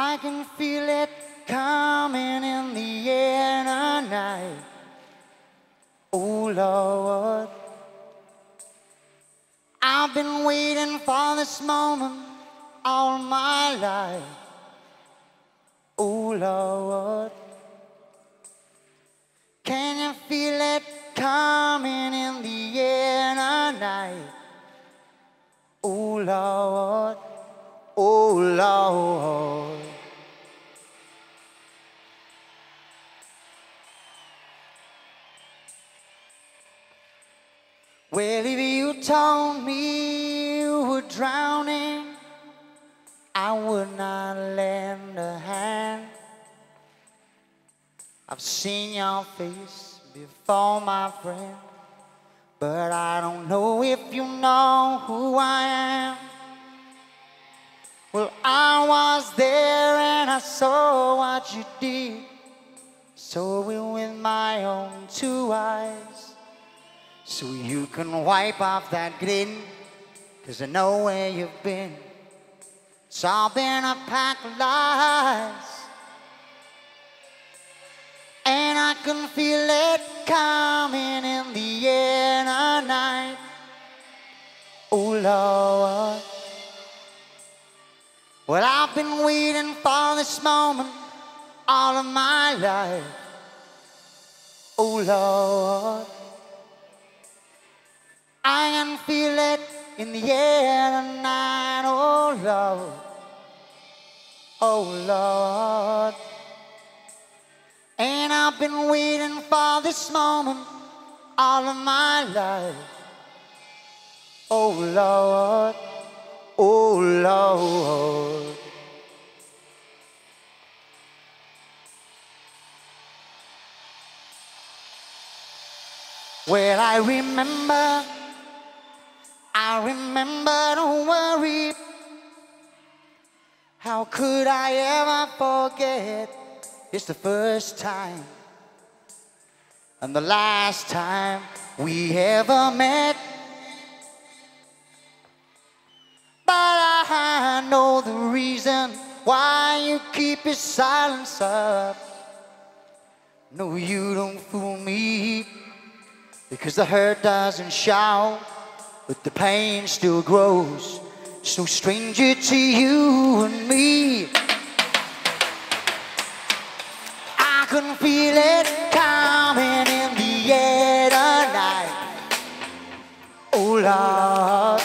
I can feel it coming in the air tonight. Oh Lord, I've been waiting for this moment all my life. Oh Lord, can you feel it coming in the air tonight? Oh Lord, oh Lord. Well, if you told me you were drowning, I would not lend a hand. I've seen your face before, my friend, but I don't know if you know who I am. Well, I was there and I saw what you did, saw it with my own two eyes. So you can wipe off that grin, cause I know where you've been. It's all been a pack of lies. And I can feel it coming in the air tonight. Oh Lord. Well, I've been waiting for this moment all of my life. Oh Lord. I can feel it in the air tonight, oh Lord, oh Lord. And I've been waiting for this moment all of my life, oh Lord, oh Lord. Well, I remember I remember, don't worry. How could I ever forget? It's the first time and the last time we ever met. But I know the reason why you keep your silence up. No, you don't fool me because the hurt doesn't shout but the pain still grows. So stranger to you and me. I can feel it coming in the air tonight. Oh Lord,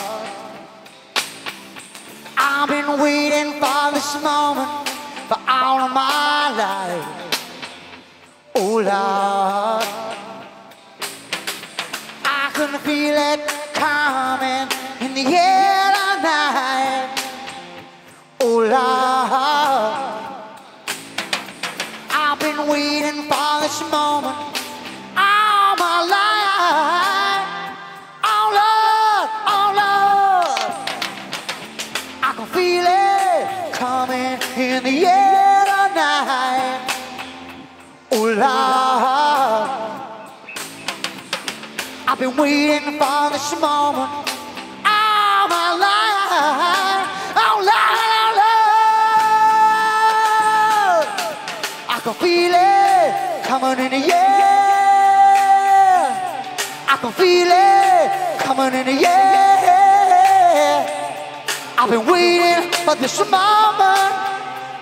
I've been waiting for this moment for all of my life. Oh Lord, air tonight. Oh Lord, I've been waiting for this moment all my life. Oh Lord, oh Lord, I can feel it coming in the air tonight. Oh Lord. I've been waiting for this moment can feel it coming in the air. I can feel it coming in the air. I've been waiting for this moment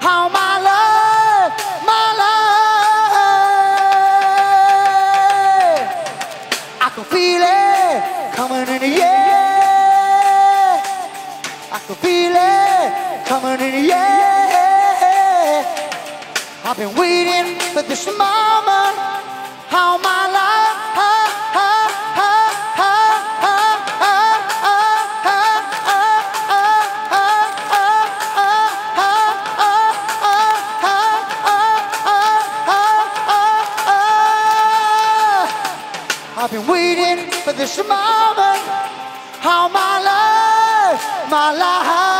all my life, my life. I can feel it coming in the air. I can feel it coming in the air. I've been waiting for this moment all my life. I've been waiting for this moment my life, my life.